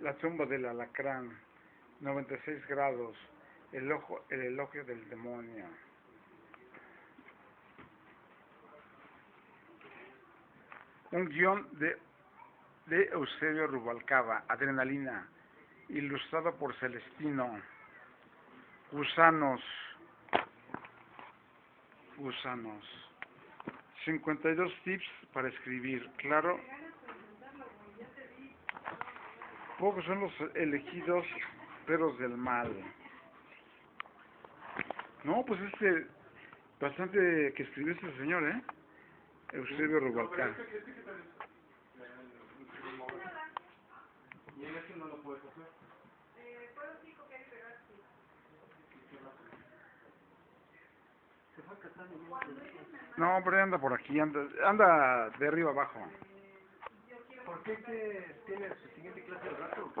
La tumba del alacrán, 96 grados, el, ojo, el elogio del demonio. Un guion de, de Eusebio Rubalcaba, Adrenalina, ilustrado por Celestino. Gusanos. Gusanos. 52 tips para escribir. Claro. Pocos son los elegidos perros del mal. No, pues este, bastante que escribió este señor, ¿eh? Eusebio. Y ese no lo. No, pero anda por aquí, anda, anda de arriba abajo. ¿Por qué te tienes su siguiente clase de rato?